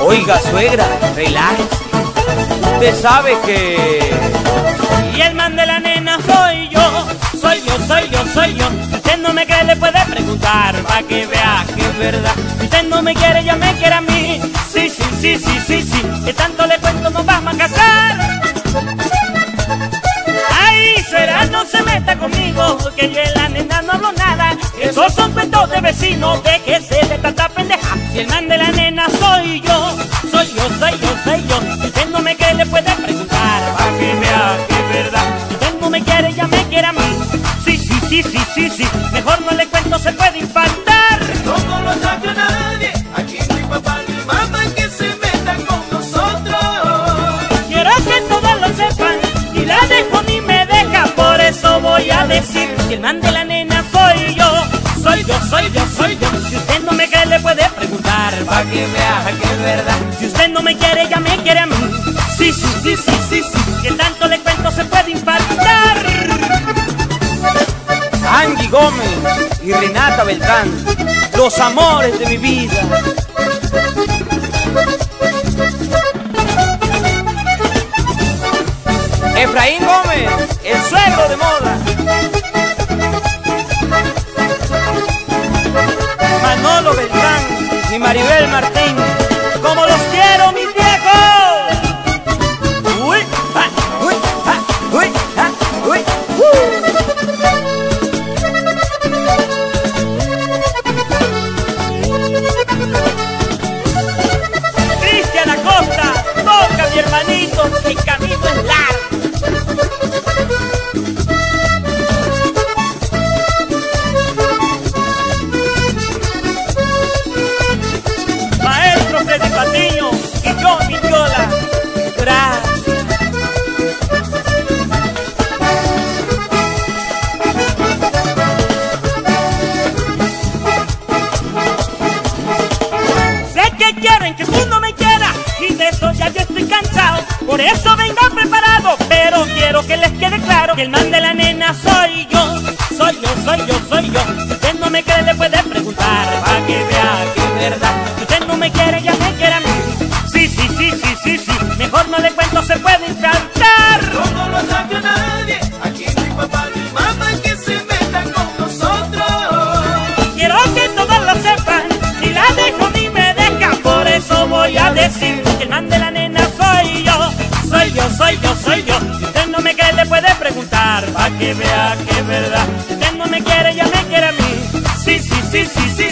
Oiga, suegra, relájese. Usted sabe que... Y el man de la nena soy yo, soy yo, soy yo, soy yo. Usted no me cree, le puede preguntar, para que vea que es verdad. Usted no me quiere, ya me quiere a mí. Sí, sí, sí, sí, sí, sí. Que tanto le cuento, nos vamos a casar. Ay, será, no se meta conmigo, que yo en la nena no hablo nada. De vecinos, déjese de tanta pendeja. Si el man de la nena soy yo, soy yo, soy yo, soy yo. Si usted no me cree, le puede preguntar, para que vea que es verdad. Si usted no me quiere, ya me quiere a mí. Sí, sí, sí, sí, sí, sí. Mejor no le cuento, se puede infartar. No lo sabe a nadie, aquí ni papá ni mamá que se metan con nosotros. Quiero que todos lo sepan y la dejo ni me deja, por eso voy a decir que el man de la nena soy yo, Angie Gómez y Renata Beltrán, los amores de mi vida. Efraín Gómez, el suegro de moda. Manolo Beltrán y Maribel Martín, Por eso vengo preparado, pero quiero que les quede claro que el man de la nena soy yo. Soy yo, soy yo, soy yo. Si usted no me cree, le puede preguntar para que vea que es verdad. Si usted no me quiere, ya yo, soy yo. Si usted no me cree, le puede preguntar, para que vea que es verdad. Si usted no me quiere, ya me quiere a mí. Sí, sí, sí, sí, sí,